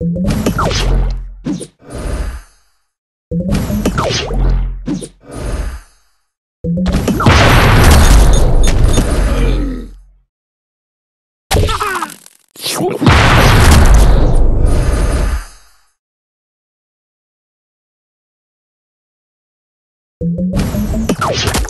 Oh, shit.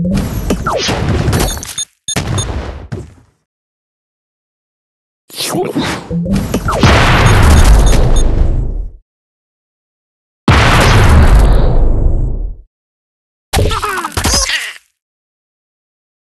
Thank